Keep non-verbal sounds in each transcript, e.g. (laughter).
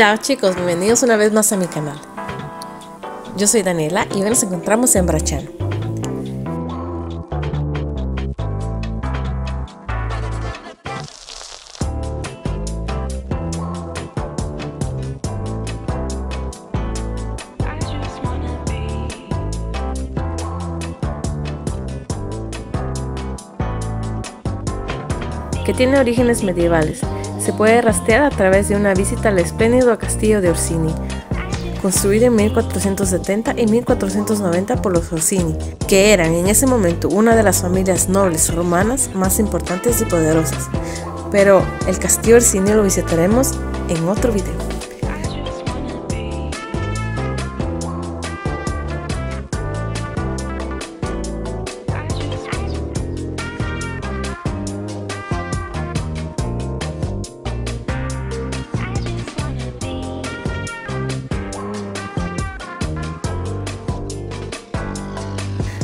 Chao chicos, bienvenidos una vez más a mi canal. Yo soy Daniela y hoy nos encontramos en Brachano. que tiene orígenes medievales. Se puede rastrear a través de una visita al espléndido castillo de Orsini, construido en 1470 y 1490 por los Orsini, que eran en ese momento una de las familias nobles romanas más importantes y poderosas. Pero el castillo Orsini lo visitaremos en otro video.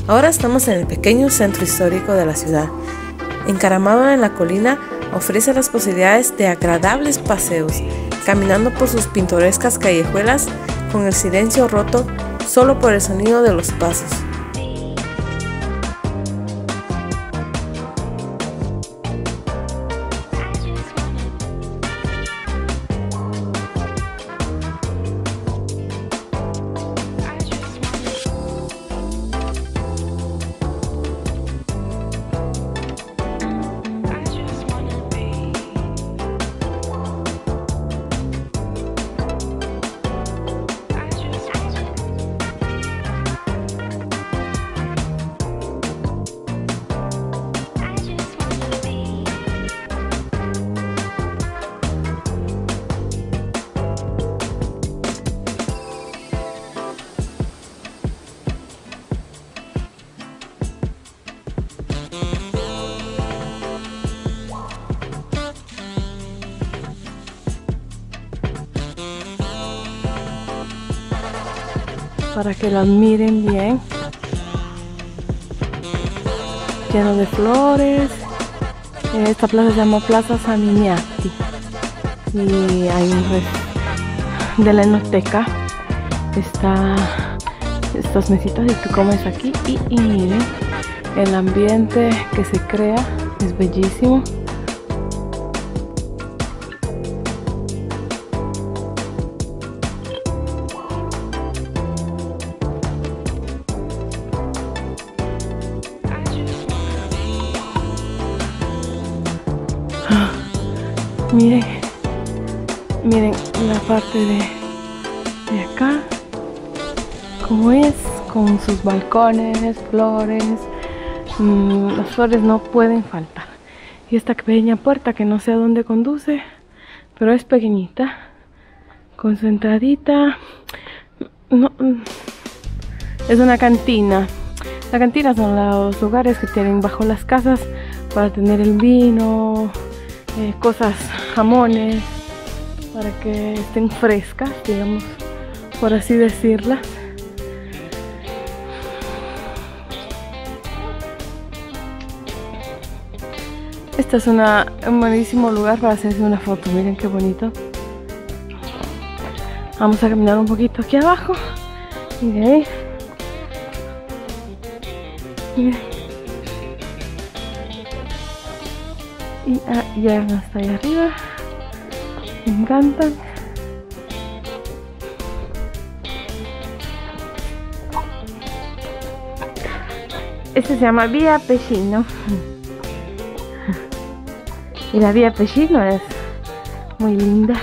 Ahora estamos en el pequeño centro histórico de la ciudad. Encaramado en la colina, ofrece las posibilidades de agradables paseos, caminando por sus pintorescas callejuelas con el silencio roto solo por el sonido de los pasos. Para que las miren bien. Lleno de flores. Esta plaza se llama Plaza Saminiati. Y hay un de la enoteca. Está estas mesitas y tú comes aquí. Y miren, el ambiente que se crea es bellísimo. Miren, miren la parte de, de acá, como es, con sus balcones, flores. Mm, las flores no pueden faltar. Y esta pequeña puerta que no sé a dónde conduce, pero es pequeñita, con su entradita. No, mm, es una cantina. La cantina son los lugares que tienen bajo las casas para tener el vino, eh, cosas, jamones, para que estén frescas, digamos, por así decirlas. Este es una, un buenísimo lugar para hacerse una foto, miren qué bonito. Vamos a caminar un poquito aquí abajo. Miren. Miren. Y ah, llegan hasta allá arriba. Me encantan este se llama Vía Pechino. Y la Vía Pechino es muy linda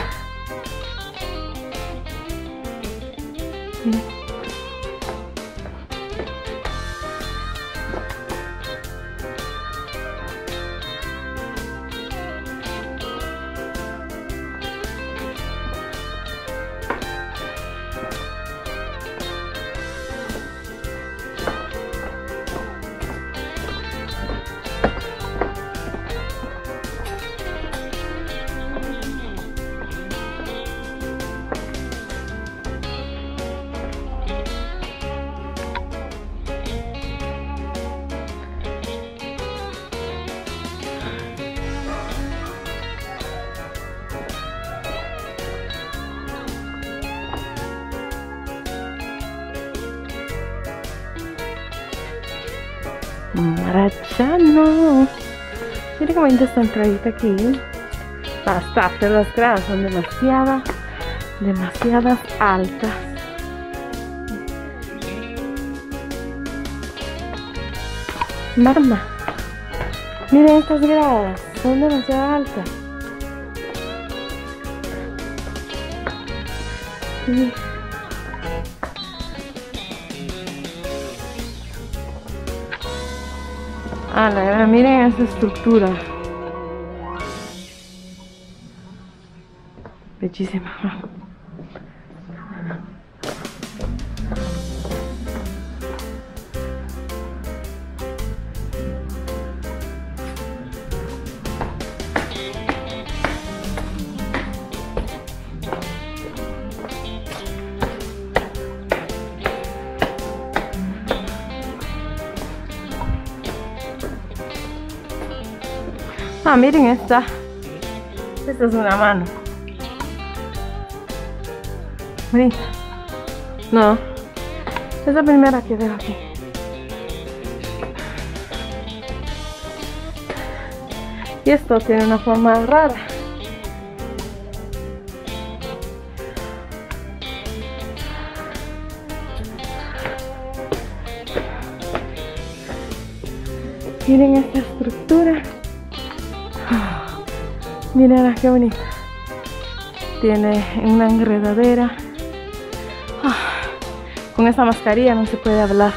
Marachano. Miren cómo bonita esta entradita aquí. Basta, pero las gradas son demasiadas, demasiadas altas. Marma. Miren estas gradas, son demasiado altas. Ah, la verdad, miren esa estructura. Bellísima. Ah, miren esta. Esta es una mano. Bonita. No. Es la primera que veo aquí. Y esto tiene una forma rara. Miren esta estructura. Miren qué bonita. Tiene una enredadera. Ah, con esta mascarilla no se puede hablar.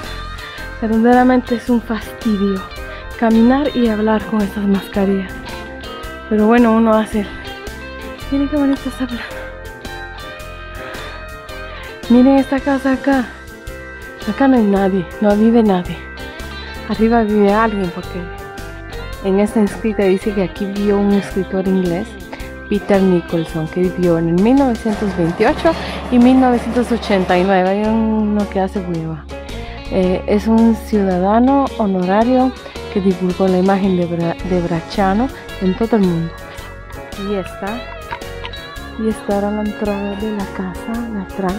Verdaderamente es un fastidio caminar y hablar con estas mascarillas. Pero bueno, uno hace. Miren qué bonita está hablando. Miren esta casa acá. Acá no hay nadie, no vive nadie. Arriba vive alguien porque en esta inscrita dice que aquí vivió un escritor inglés, Peter Nicholson, que vivió en 1928 y 1989. Hay uno que hace hueva. Eh, es un ciudadano honorario que divulgó la imagen de, de Brachano en todo el mundo. Y esta, y esta era la entrada de la casa de atrás.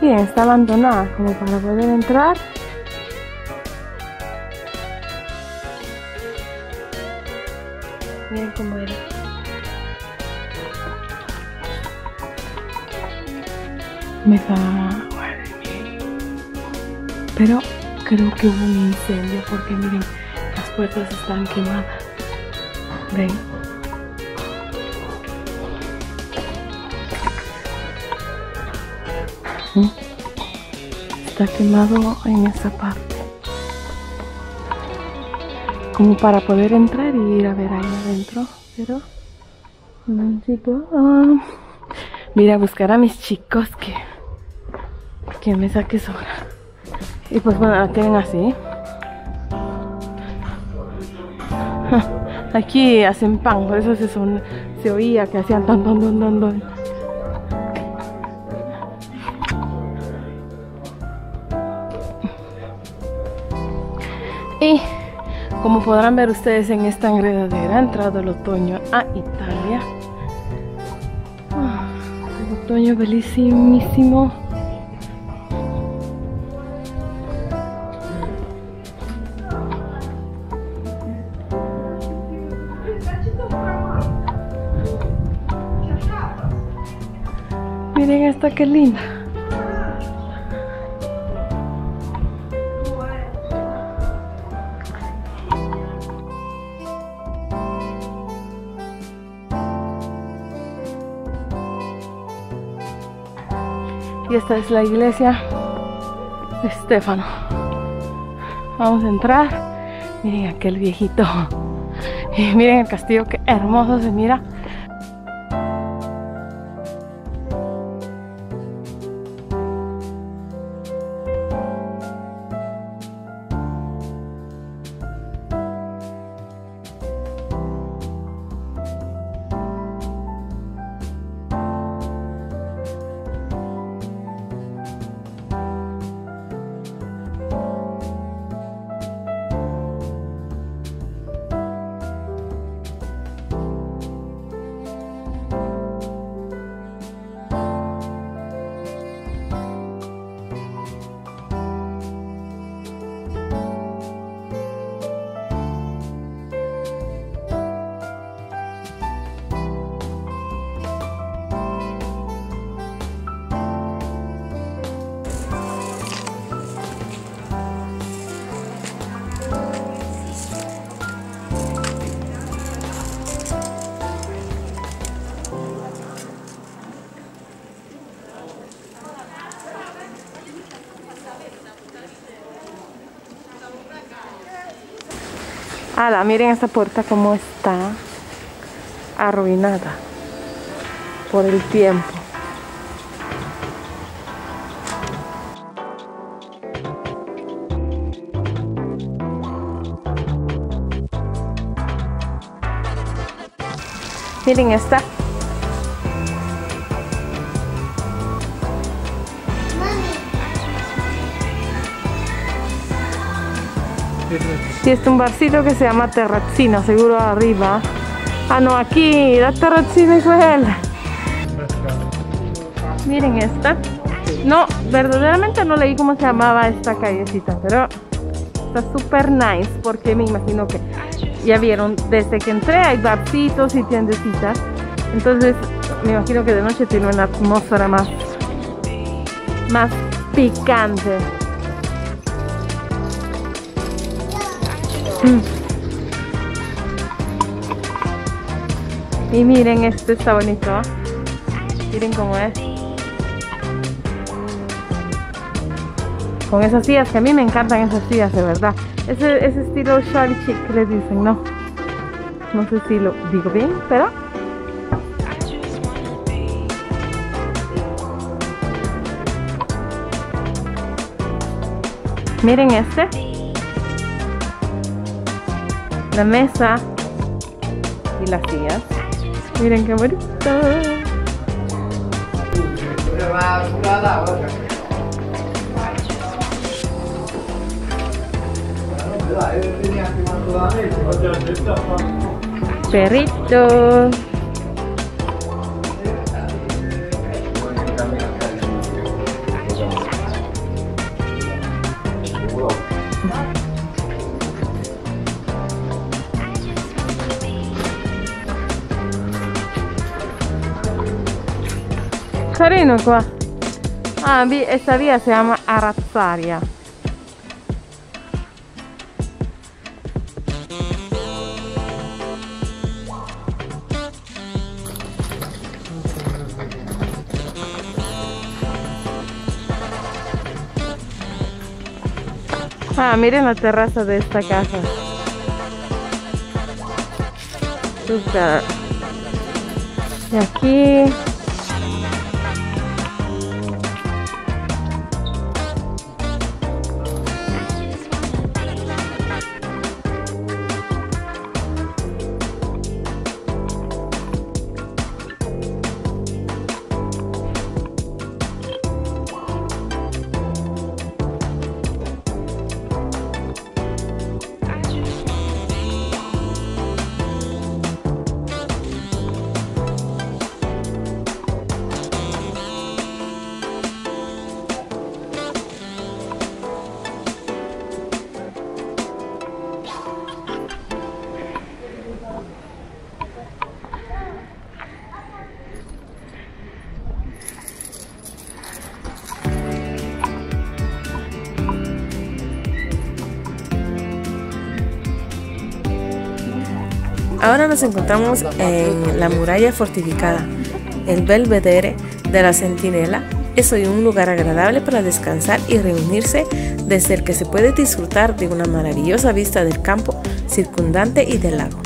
Y está abandonada como para poder entrar Miren era. Me da... Pero creo que hubo un incendio porque miren, las puertas están quemadas. ¿Ven? ¿Mm? Está quemado en esa parte como para poder entrar y ir a ver ahí adentro pero un chico oh, mira a buscar a mis chicos que que me saque sola y pues bueno la tienen así. (laughs) Aquí hacen pan eso se, son, se oía que hacían tan don don don don podrán ver ustedes en esta enredadera, ha entrado el otoño a Italia. El otoño bellísimo. Miren esta que linda. Esta es la iglesia. De Estefano. Vamos a entrar. Miren aquel viejito. (laughs) Y miren el castillo que hermoso se mira Ala, miren esta puerta como está arruinada por el tiempo. Miren esta. Sí, es un barcito que se llama Terrazzino, seguro arriba. Ah, no, aquí, la Terrazzino es él. Miren esta. No, verdaderamente no leí cómo se llamaba esta callecita, pero está súper nice porque me imagino que ya vieron, desde que entré hay barcitos y tiendecitas. Entonces me imagino que de noche tiene una atmósfera más, más picante. Y miren, este está bonito. Miren cómo es. Con esas sillas, que a mí me encantan esas sillas, de verdad. Ese, ese estilo Charlie Chic que les dicen, ¿no? No sé si lo digo bien, pero... Miren este. La mesa y las sillas. Miren qué bonito. Perrito. Carino qua. Ah, esta via si chiama Arazzaria. Ah, miren la terraza de esta casa. Super. Y aquí. Ahora nos encontramos en la muralla fortificada, el Belvedere de la Centinela. Es hoy un lugar agradable para descansar y reunirse desde el que se puede disfrutar de una maravillosa vista del campo circundante y del lago.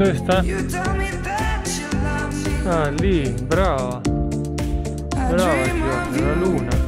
Dove sta? Ah, lì, brava. Brava, Gio, la luna.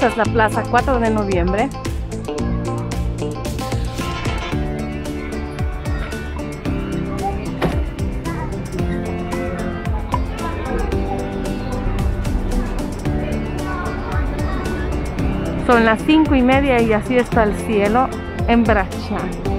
Esta es la plaza 4 de noviembre. Son las cinco y media y así está el cielo en Bracha.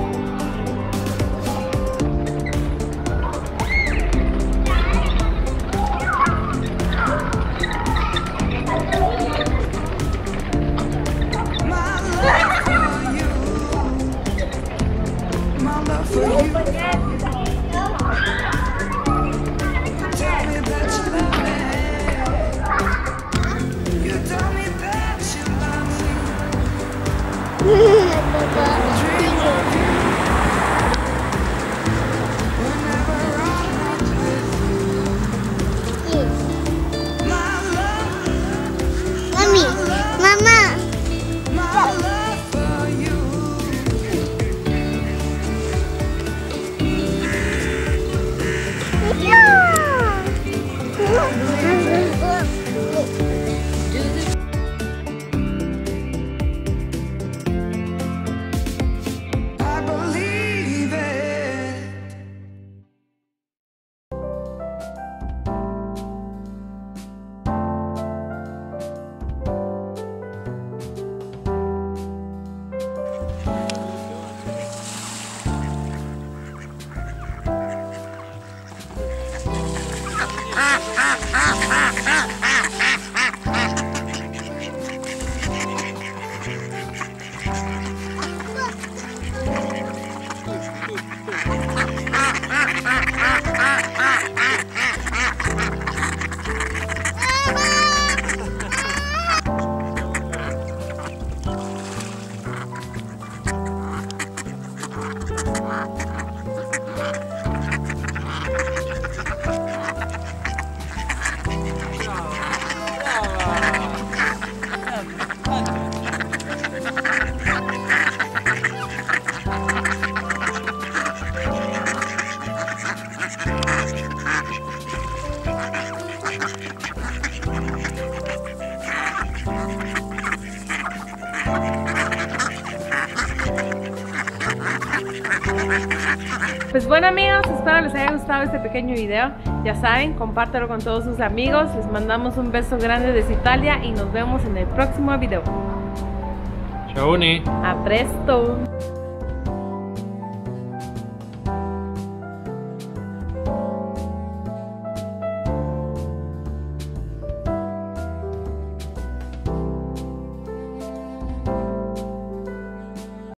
Pues bueno amigos, espero les haya gustado este pequeño video. Ya saben, compártelo con todos sus amigos. Les mandamos un beso grande desde Italia y nos vemos en el próximo video. Ciao. A presto.